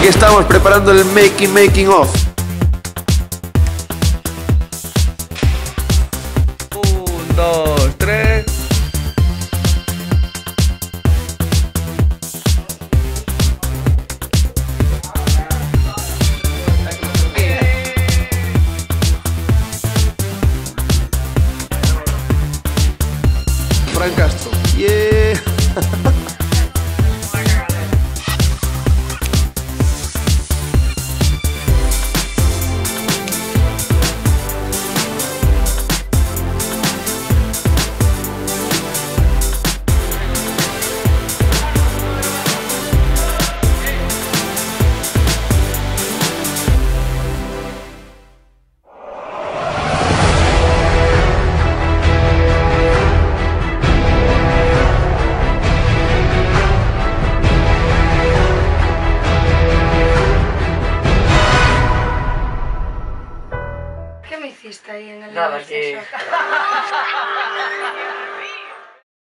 Aquí estamos preparando el making making of. Un, dos, tres. Fran Castro. Yeah. ¿Qué me hiciste ahí en el Nada, que-?